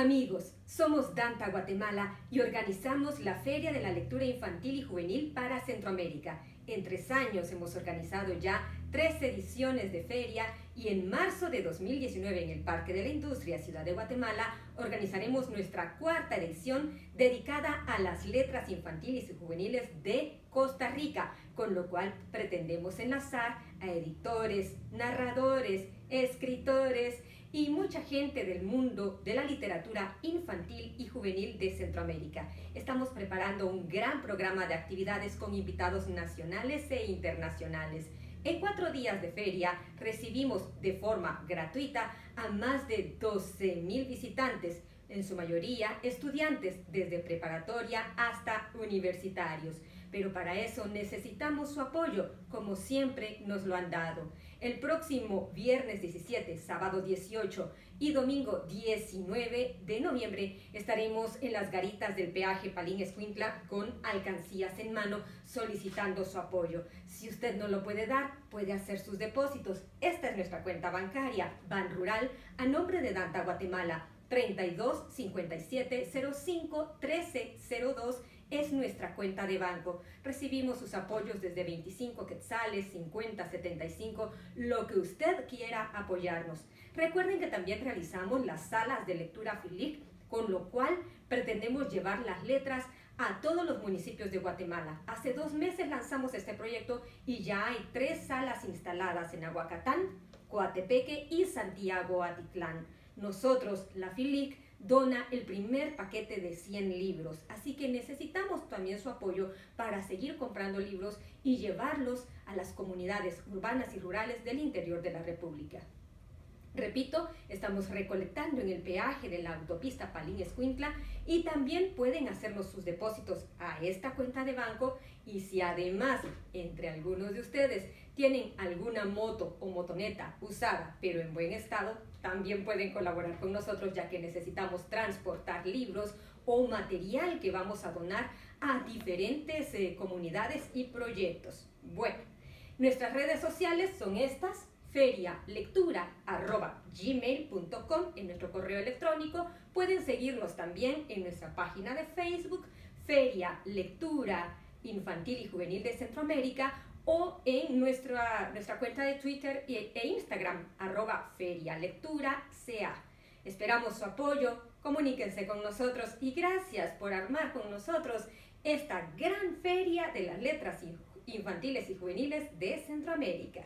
Amigos, somos Danta Guatemala y organizamos la Feria de la Lectura Infantil y Juvenil para Centroamérica. En tres años hemos organizado ya tres ediciones de feria y en marzo de 2019 en el Parque de la Industria Ciudad de Guatemala organizaremos nuestra cuarta edición dedicada a las letras infantiles y juveniles de Costa Rica, con lo cual pretendemos enlazar a editores, narradores, escritores, y mucha gente del mundo de la literatura infantil y juvenil de Centroamérica. Estamos preparando un gran programa de actividades con invitados nacionales e internacionales. En cuatro días de feria recibimos de forma gratuita a más de 12.000 visitantes, en su mayoría estudiantes desde preparatoria hasta universitarios pero para eso necesitamos su apoyo, como siempre nos lo han dado. El próximo viernes 17, sábado 18 y domingo 19 de noviembre estaremos en las garitas del peaje Palín Escuintla con alcancías en mano solicitando su apoyo. Si usted no lo puede dar, puede hacer sus depósitos. Esta es nuestra cuenta bancaria, Ban Rural, a nombre de Danta Guatemala, 32 57 05 13 02 es nuestra cuenta de banco. Recibimos sus apoyos desde 25 quetzales, 50, 75, lo que usted quiera apoyarnos. Recuerden que también realizamos las salas de lectura FILIC, con lo cual pretendemos llevar las letras a todos los municipios de Guatemala. Hace dos meses lanzamos este proyecto y ya hay tres salas instaladas en Aguacatán, Coatepeque y Santiago Atitlán. Nosotros, la FILIC, dona el primer paquete de 100 libros. Así que necesitamos también su apoyo para seguir comprando libros y llevarlos a las comunidades urbanas y rurales del interior de la República. Repito, estamos recolectando en el peaje de la autopista Palín-Escuintla y también pueden hacernos sus depósitos a esta cuenta de banco y si además entre algunos de ustedes tienen alguna moto o motoneta usada pero en buen estado, también pueden colaborar con nosotros ya que necesitamos transportar libros o material que vamos a donar a diferentes eh, comunidades y proyectos. Bueno, nuestras redes sociales son estas ferialectura.gmail.com en nuestro correo electrónico. Pueden seguirnos también en nuestra página de Facebook, Feria Lectura Infantil y Juvenil de Centroamérica, o en nuestra, nuestra cuenta de Twitter e Instagram, arroba ferialectura.ca. Esperamos su apoyo, comuníquense con nosotros y gracias por armar con nosotros esta gran feria de las letras infantiles y juveniles de Centroamérica.